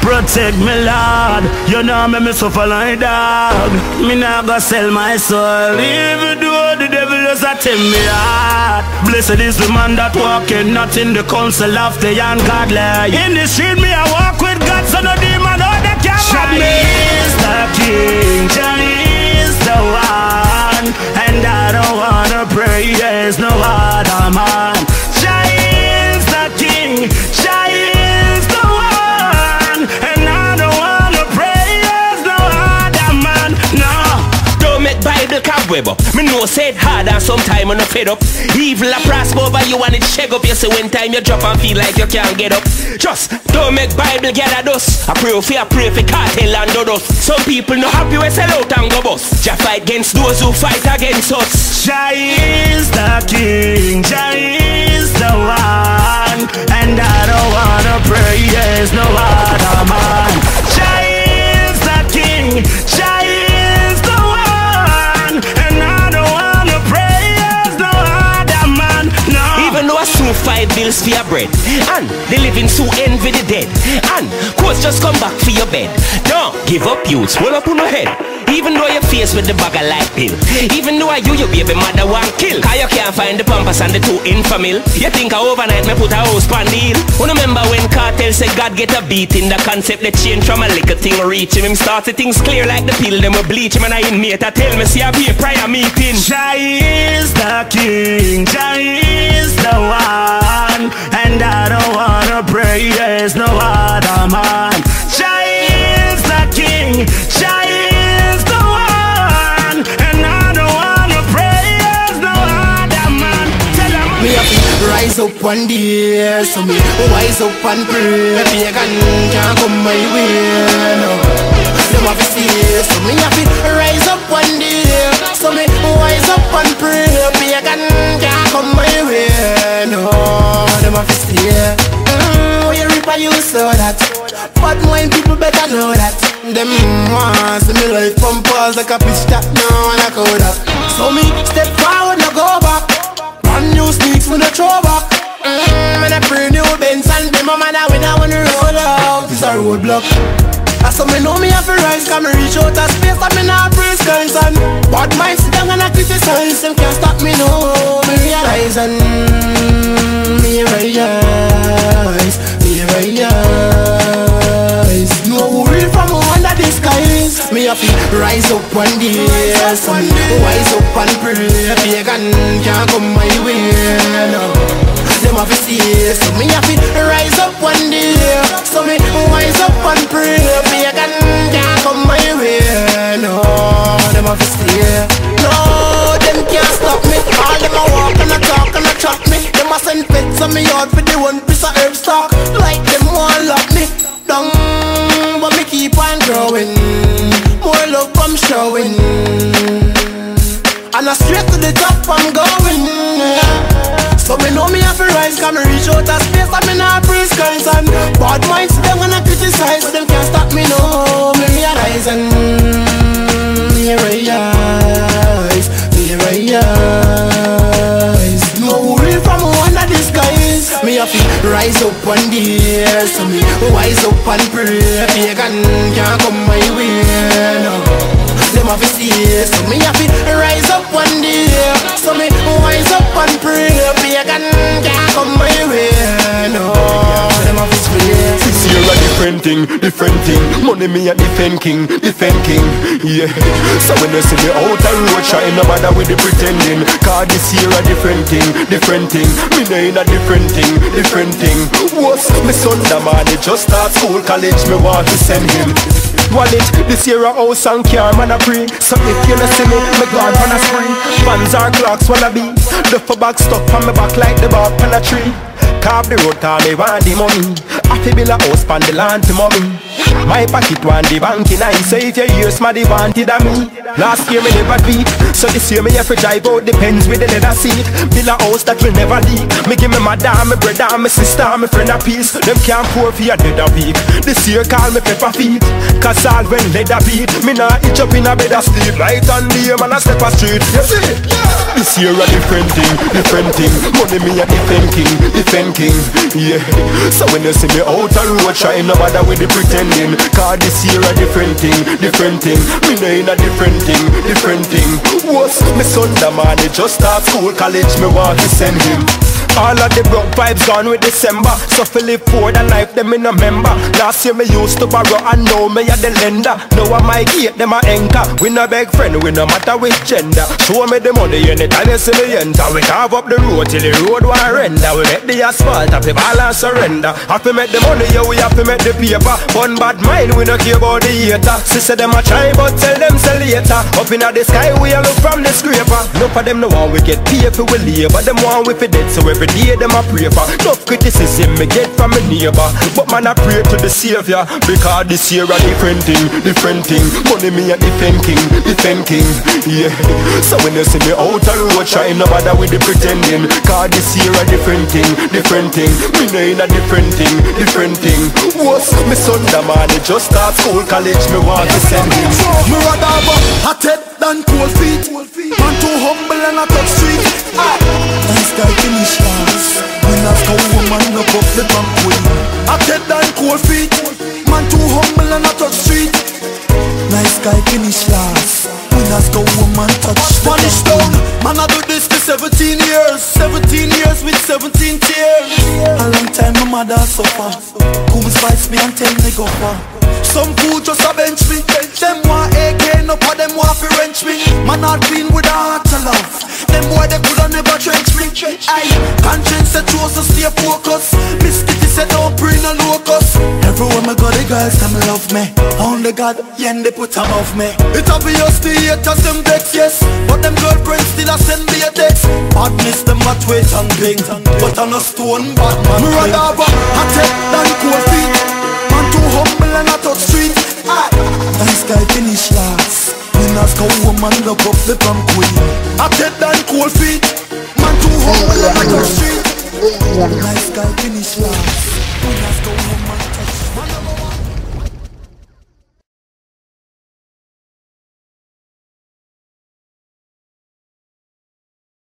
Protect me, Lord. You know me, me suffer like dog. Me not go sell my soul. Even though the devil is a me heart. Blessed is the man that walketh not in the counsel of the ungodly. In the street, me I walk with God, so no demon or the can Jah is the King. Jah is the one, Cobweb up. Me know said hard and sometime I'm fed up. Evil a prosper over you and it shake up. You say when time you drop and feel like you can't get up. Just don't make Bible get a dust. I pray for you, pray for cartel and do dust. Some people no happy when sell out and go bust. Jah fight against those who fight against us. Jah is the King, Jah is the one, and I don't wanna praise no other man. Jah is the King, Jah five bills for your bread. And the living so envy the dead. And quotes just come back for your bed. Don't give up youths, hold up on your head even though you're with the bag of light pill Even though I you, your baby mother want kill. Cause you can't find the Pampers and the two Enfamil. You think I overnight me put a house pan deal Wanna remember when cartel said God get a beat in The concept they change from a little thing reach him. Him start the things clear like the pill Them will bleach him. And I inmate I tell me see I be a prior meeting. Jah is the King, Jah is the one, and I don't wanna pray, there's no other man. One day, so me wise up and pray. Pagan can't come my way, no. Them have to see, so me have to rise up one day, so me wise up and pray. Pagan can't come my way, no. Them have to see, mm, we a you so that. But when people better know that Them want see me life from pause like a pitch that no one I could have So me step forward, no go back Brand new sneaks when I throw mm, When I bring new Benz and be my man when I wanna roll out. It's a roadblock. I saw me know me have to rise Come me reach out a space and me not praise And bad mind sit down and I criticize Them can't stop me no. Me realize and Me realize Me realize. No real from under the skies. Me have to rise up one day So me wise up and pray Pagan can't come my way to see So me have to rise up one day. So me wise up and pray. Pagan can't come my way. No, them have to see No, them can't stop me. All them a walk and a talk and a chat me. Them a send pets on me out for the one piece of herb stock. Like them want lock me down. But me keep on growing. More love I'm showing. And I straight to the top I'm going me have to rise Can me reach out a space and me not praise guys And bad minds them gonna criticize But them can't stop me no. Me realize and Me realize Me realize. No real from under the skies Me have to rise up one day So me wise up and pray. Pagan can't come my way no. Them have to see So me have to rise up one day So me thing, different thing. Money me a defend king, defend king. Yeah. So when you see me out a road Try no bother with the pretending. Cause this year a different thing, different thing. Me know in a different thing, different thing. What's me son? The man He just start school, college Me want to send him. Wallet, this year a house and car man a free. So if you not see me, me gone on a spree. Bands or clocks wanna be. The for bag stuck on me back like the bark on a tree. Off the road call me want the money I fi build a house pon the land to mommy. My pocket want the bank in I say if you hear somebody wanted of me. Last year me never beat So this year me have to drive out the Benz with the leather seat. Build a house that will never leak. Me give me my dad, my brother, my sister, my friend a piece Them can't pour for a dead a week This year call me pepper feet Cause all when leather beat. Me nah itch up in a bed of sleep. Right on the man a step a street. You see? This year a different thing, different thing. Money me a defend king, defend king. Yeah. So when you see me out a road Try no bother with the pretending. Cause this year a different thing, different thing. Me know in a different thing, different thing. What's me son the man He just start school, college. Me want to send him all of the broke vibes gone with December. So fi live poor than life, them in a member. Last year me used to borrow and now me a the lender. Now I might gate, them a anchor. We no beg friend, we no matter which gender. Show me the money anytime you see me enter. We carve up the road till the road want render. We make the asphalt, have to balance surrender. Have to make the money, yeah, we have to make the paper. One bad mind, we no care about the hater. Sister them a try, but tell them say later. Up in the sky, we a look from the scraper. Enough of them no want we get paid for we labor Them want we fi dead, so every day them a pray for. Tough criticism me get from my neighbor. But man I pray to the savior Because this year a different thing, different thing. Money me a defend king, defend king Yeah. So when you see me out a road Try no bother with the pretending. Cause this year a different thing, different thing. Me know in a different thing, different thing. What's me son the man He just start school, college Me want to send him. Me rather have a hot head than cold feet. Man too humble and a touch street. Ah, guy finish up the bank Hot head than cold feet. Man too humble and a touch street Nice guy finish last When I go woman touch Spanish town Man I do this for 17 years. 17 years with 17 tears. A long time my mother suffer. Come spice me and tell me go far. Some food just a bench me. Them want AK, no for them want fi wrench me. Man not clean with a heart to love Them boy they coulda never trench me. Aye, conscience say chose to stay focused Miss Kitty said don't bring no locus Everywhere me go the girls them love me. Only God, yeah they put above me. It obvious the haters them vex yes. But them girlfriends still a send me a text. Badness them a wait and bling But on a stone bad man. Me rather have a hot head than cold feet. Man too humble and I touch street Nice guy finish last Winners go woman look up the pump queen. I take than cold feet. Man too humble and a touch street Nice guy finish last. Winners go woman